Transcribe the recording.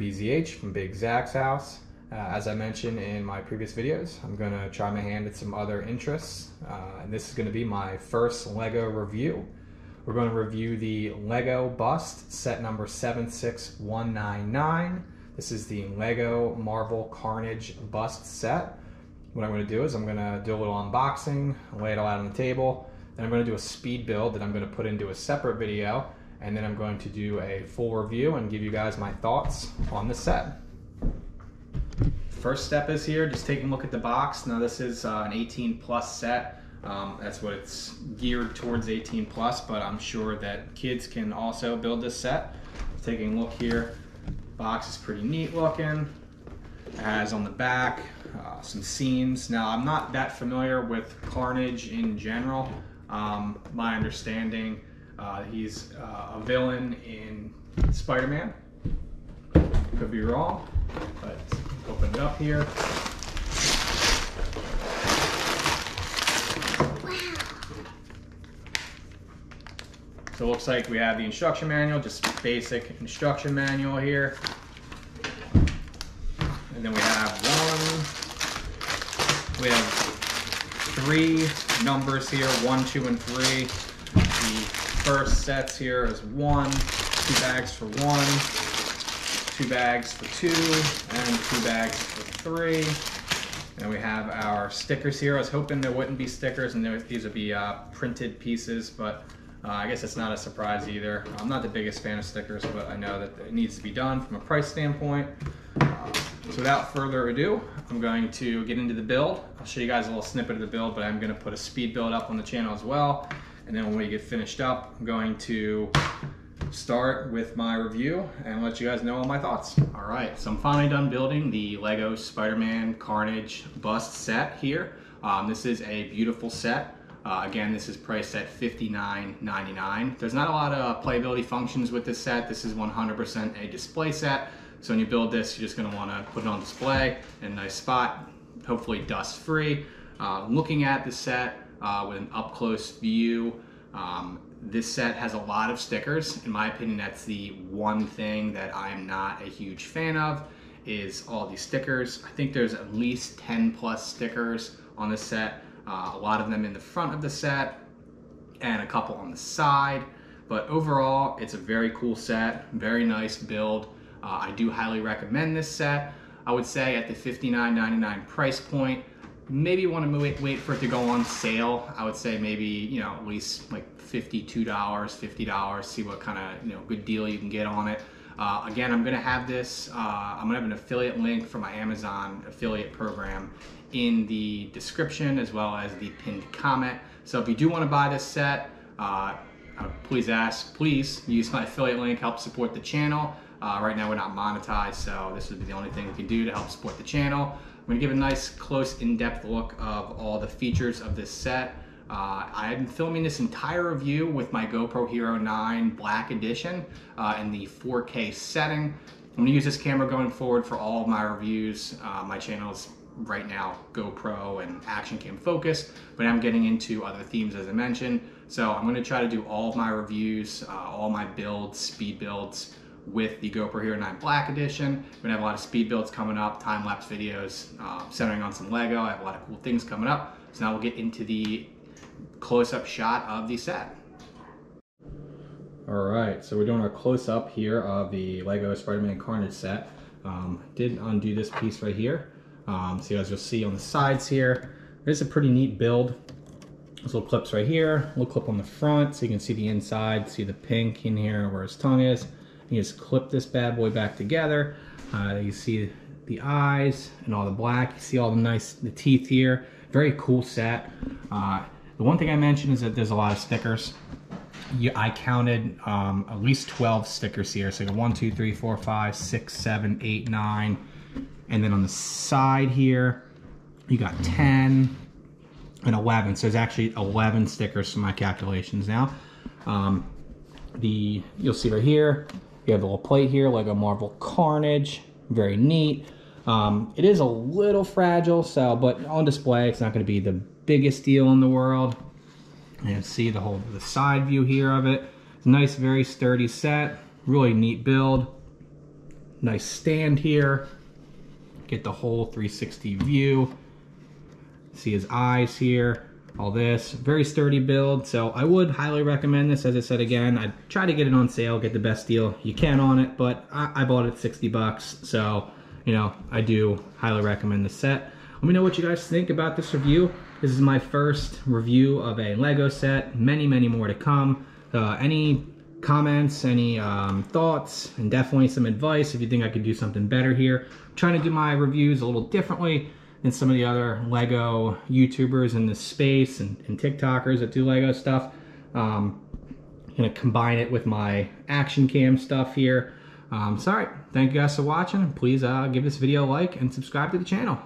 BZH from Big Zach's house. Uh, as I mentioned in my previous videos, I'm going to try my hand at some other interests, uh, and this is going to be my first LEGO review. We're going to review the LEGO Bust set number 76199. This is the LEGO Marvel Carnage Bust set. What I'm going to do is I'm going to do a little unboxing, lay it all out on the table, then I'm going to do a speed build that I'm going to put into a separate video, and then I'm going to do a full review and give you guys my thoughts on the set. First step is here, just taking a look at the box. Now this is uh, an 18 plus set. Um, that's what it's geared towards 18 plus, but I'm sure that kids can also build this set. Taking a look here, box is pretty neat looking. It has on the back uh, some seams. Now I'm not that familiar with Carnage in general. Um, my understanding, uh, he's uh, a villain in Spider-Man. Could be wrong, but open it up here. So it looks like we have the instruction manual, just basic instruction manual here. And then we have one, we have three numbers here, one, two, and three. First sets here is one, two bags for one, two bags for two, and two bags for three. And we have our stickers here. I was hoping there wouldn't be stickers and these would be uh, printed pieces, but uh, I guess it's not a surprise either. I'm not the biggest fan of stickers, but I know that it needs to be done from a price standpoint. Uh, so without further ado, I'm going to get into the build. I'll show you guys a little snippet of the build, but I'm gonna put a speed build up on the channel as well. And then when we get finished up, I'm going to start with my review and let you guys know all my thoughts. All right, so I'm finally done building the Lego Spider-Man Carnage bust set here. Um, this is a beautiful set. Uh, again, this is priced at $59.99. There's not a lot of playability functions with this set. This is 100% a display set. So when you build this, you're just gonna wanna put it on display in a nice spot, hopefully dust free. Uh, looking at the set uh, with an up close view, um, this set has a lot of stickers. In my opinion, that's the one thing that I'm not a huge fan of is all these stickers. I think there's at least 10 plus stickers on this set. Uh, a lot of them in the front of the set and a couple on the side. But overall, it's a very cool set, very nice build. Uh, I do highly recommend this set. I would say at the $59.99 price point, maybe want to wait, wait for it to go on sale. I would say maybe, you know, at least like $52, $50, see what kind of, you know, good deal you can get on it. Uh, again, I'm gonna have this, uh, I'm gonna have an affiliate link for my Amazon affiliate program in the description as well as the pinned comment. So if you do wanna buy this set, uh, uh please ask, please use my affiliate link, help support the channel. Uh, right now we're not monetized, so this would be the only thing we can do to help support the channel. I'm gonna give a nice, close, in-depth look of all the features of this set. Uh, I'm filming this entire review with my GoPro Hero 9 Black Edition uh, in the 4K setting. I'm gonna use this camera going forward for all of my reviews. Uh, my channel is right now GoPro and action cam focus, but I'm getting into other themes as I mentioned. So I'm gonna try to do all of my reviews, uh, all my builds, speed builds, with the GoPro Hero 9 Black Edition. We're gonna have a lot of speed builds coming up, time-lapse videos, uh, centering on some Lego. I have a lot of cool things coming up. So now we'll get into the close-up shot of the set. All right, so we're doing a close-up here of the Lego Spider-Man Carnage set. Um, did undo this piece right here. Um, so as you'll see on the sides here, there's a pretty neat build. There's little clips right here, little clip on the front so you can see the inside, see the pink in here where his tongue is. You just clip this bad boy back together. Uh, you see the eyes and all the black. You see all the nice the teeth here. Very cool set. Uh, the one thing I mentioned is that there's a lot of stickers. You, I counted um, at least 12 stickers here. So you got one, two, three, four, five, six, seven, eight, nine. And then on the side here, you got 10 and 11. So there's actually 11 stickers from my calculations now. Um, the You'll see right here, you have the little plate here, like a Marvel Carnage, very neat. Um, it is a little fragile, so but on display, it's not going to be the biggest deal in the world. And see the whole the side view here of it. Nice, very sturdy set. Really neat build. nice stand here. Get the whole 360 view. See his eyes here, all this. Very sturdy build, so I would highly recommend this. As I said again, I try to get it on sale, get the best deal you can on it, but I, I bought it 60 bucks, so you know, I do highly recommend the set. Let me know what you guys think about this review. This is my first review of a Lego set, many, many more to come. Uh, any comments, any um, thoughts, and definitely some advice if you think I could do something better here. I'm trying to do my reviews a little differently than some of the other Lego YouTubers in this space and, and TikTokers that do Lego stuff. Um, gonna combine it with my action cam stuff here. Um, sorry, thank you guys for watching. Please uh, give this video a like and subscribe to the channel.